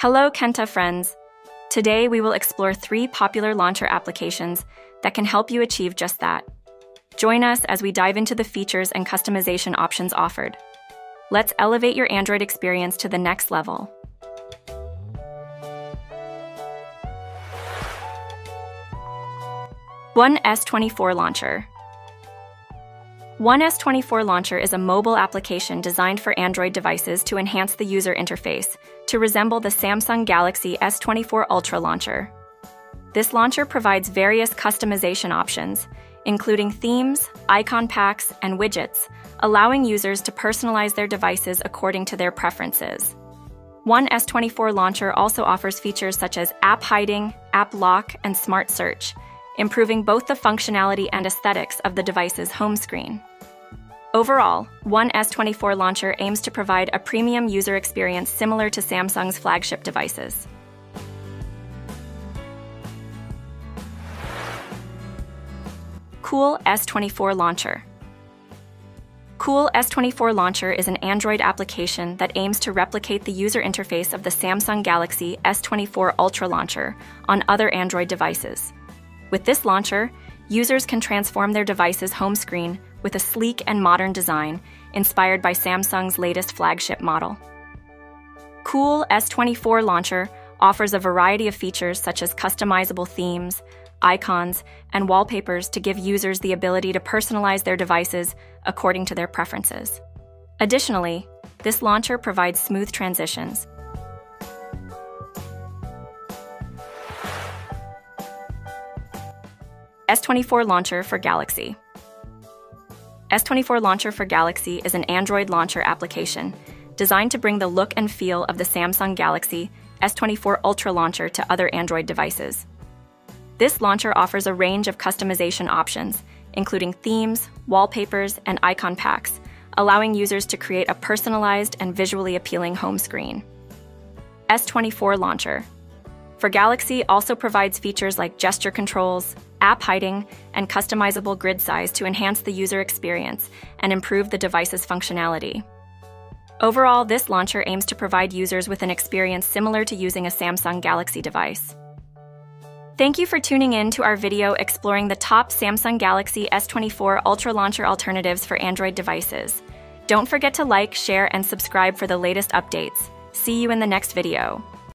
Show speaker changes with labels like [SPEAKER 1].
[SPEAKER 1] Hello, Kenta friends. Today we will explore three popular launcher applications that can help you achieve just that. Join us as we dive into the features and customization options offered. Let's elevate your Android experience to the next level. One S24 Launcher One S24 Launcher is a mobile application designed for Android devices to enhance the user interface to resemble the Samsung Galaxy S24 Ultra launcher. This launcher provides various customization options, including themes, icon packs, and widgets, allowing users to personalize their devices according to their preferences. One S24 launcher also offers features such as app hiding, app lock, and smart search, improving both the functionality and aesthetics of the device's home screen. Overall, One S24 launcher aims to provide a premium user experience similar to Samsung's flagship devices. Cool S24 Launcher Cool S24 Launcher is an Android application that aims to replicate the user interface of the Samsung Galaxy S24 Ultra launcher on other Android devices. With this launcher, users can transform their device's home screen with a sleek and modern design inspired by Samsung's latest flagship model. Cool S24 Launcher offers a variety of features such as customizable themes, icons, and wallpapers to give users the ability to personalize their devices according to their preferences. Additionally, this launcher provides smooth transitions, S24 Launcher for Galaxy. S24 Launcher for Galaxy is an Android launcher application designed to bring the look and feel of the Samsung Galaxy S24 Ultra launcher to other Android devices. This launcher offers a range of customization options, including themes, wallpapers, and icon packs, allowing users to create a personalized and visually appealing home screen. S24 Launcher for Galaxy also provides features like gesture controls, app hiding, and customizable grid size to enhance the user experience and improve the device's functionality. Overall, this launcher aims to provide users with an experience similar to using a Samsung Galaxy device. Thank you for tuning in to our video exploring the top Samsung Galaxy S24 Ultra launcher alternatives for Android devices. Don't forget to like, share, and subscribe for the latest updates. See you in the next video.